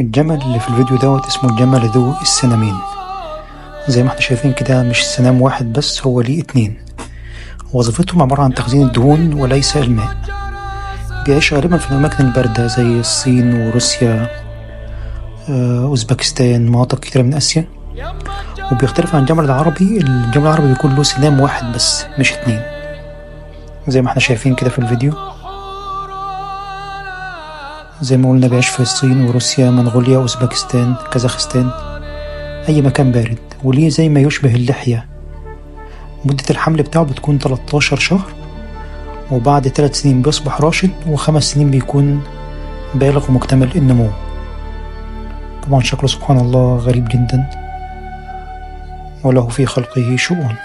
الجمل اللي في الفيديو دوت اسمه الجمل ذو السنامين. زي ما إحنا شايفين كده مش سنام واحد بس هو ليه اتنين. وظيفتهم عبارة عن تخزين الدهون وليس الماء. بيعيش غالبا في الأماكن الباردة زي الصين وروسيا آه، أوزبكستان مناطق كتيرة من آسيا. وبيختلف عن الجمل العربي الجمل العربي بيكون له سنام واحد بس مش اتنين. زي ما إحنا شايفين كده في الفيديو. زي ما قلنا بيعيش في الصين وروسيا منغوليا أوزبكستان كازاخستان أي مكان بارد. وليه زي ما يشبه اللحية. مدة الحمل بتاعه بتكون 13 شهر وبعد ثلاث سنين بيصبح راشد وخمس سنين بيكون بالغ ومكتمل النمو. طبعا شكله سبحان الله غريب جدا وله في خلقه شؤون.